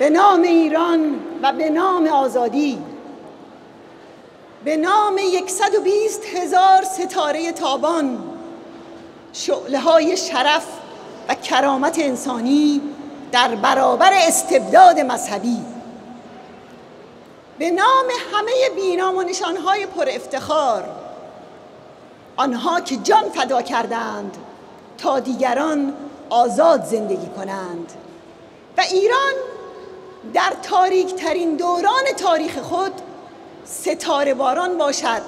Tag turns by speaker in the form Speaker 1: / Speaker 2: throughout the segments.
Speaker 1: به نام ایران و به نام آزادی. به نام 120 هزار ستاره تابان. شعله های شرف و کرامت انسانی در برابر استبداد مذهبی. به نام همه بینام و نشانهای پر افتخار. آنها که جان فدا کردند تا دیگران آزاد زندگی کنند. و ایران در تاریک ترین دوران تاریخ خود ستاره باران باشد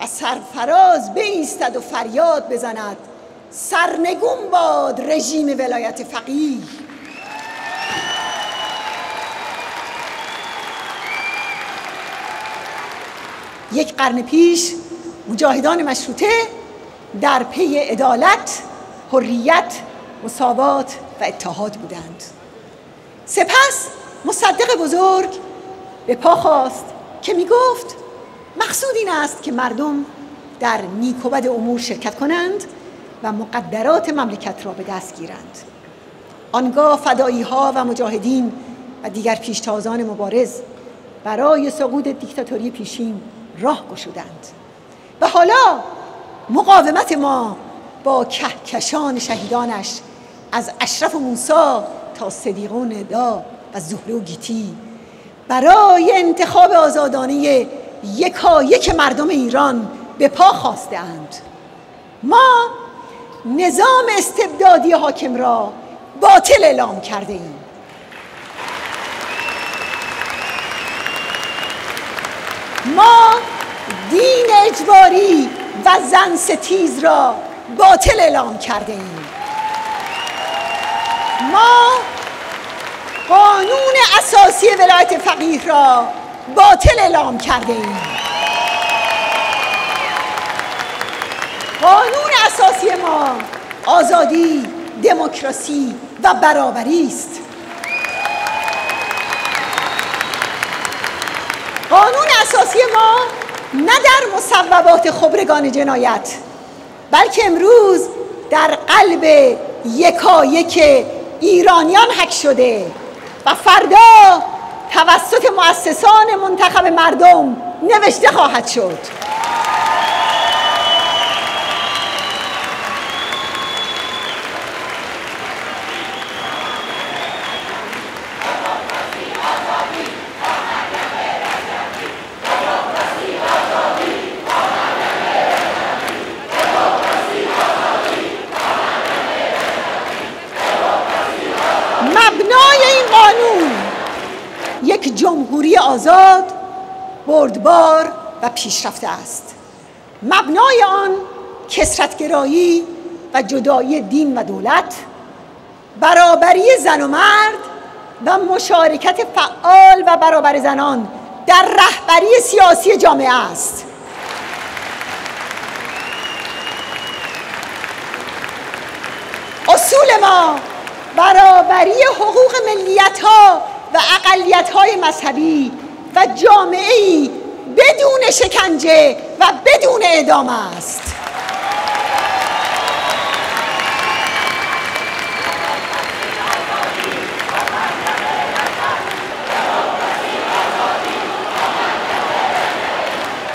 Speaker 1: و سرفراز بایستد و فریاد بزند. سرنگون باد رژیم ولایت فقیه. یک قرن پیش مجاهدان مشروطه در پی عدالت، حریت، مساوات و اتحاد بودند. سپس مصدق بزرگ به پا خواست که می گفت مقصود این است که مردم در نیک و بد امور شرکت کنند و مقدرات مملکت را به دست گیرند. آنگاه فدایی ها و مجاهدین و دیگر پیشتازان مبارز برای سقوط دیکتاتوری پیشین راه گشودند. و حالا مقاومت ما با کهکشان شهیدانش از اشرف موسا تا صدیق ندا و زهره و گیتی. برای انتخاب آزادانه یکا یک مردم ایران به پا خواستند ما نظام استبدادی حاکم را باطل اعلام کرده ایم. ما دین اجباری و زن ستیز را باطل اعلام کرده ایم. ما قانون اساسی ولایت فقیه را باطل اعلام کرده ایم. قانون اساسی ما آزادی دموکراسی و برابری است. قانون اساسی ما نه در مصوبات خبرگان جنایت بلکه امروز در قلب یکایک ایرانیان حک شده. و فردا توسط مؤسسان منتخب مردم نوشته خواهد شد یک جمهوری آزاد بردبار و پیشرفته است. مبنای آن کسرتگرایی و جدایی دین و دولت برابری زن و مرد و مشارکت فعال و برابر زنان در رهبری سیاسی جامعه است. اصول ما برابری حقوق ملیت ها و اقلیت های مذهبی و جامعه بدون شکنجه و بدون اعدام است.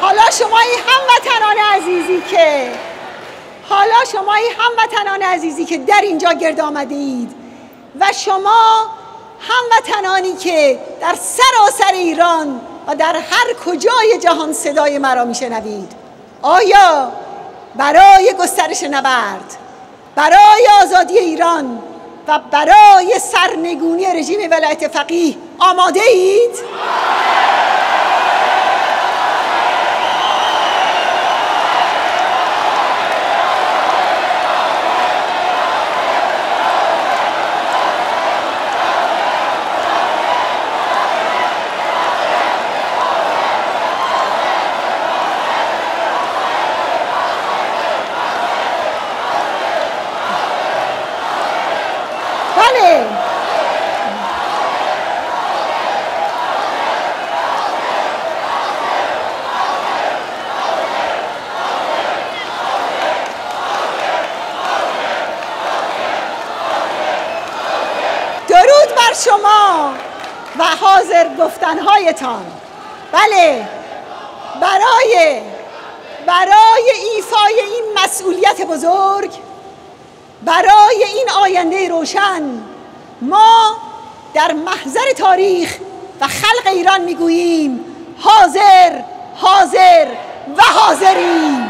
Speaker 1: حالا شما ای هموطنان عزیزی که حالا شما ای هموطنان عزیزی که در اینجا گرد آمده و شما هموطنانی که در سراسر ایران و در هر کجای جهان صدای مرا میشنوید آیا برای گسترش نبرد برای آزادی ایران و برای سرنگونی رژیم ولایت فقیه آماده اید؟ حاضر گفتنهایتان. بله. برای برای ایفای این مسئولیت بزرگ برای این آینده روشن ما در محضر تاریخ و خلق ایران می‌گوییم حاضر حاضر و حاضریم.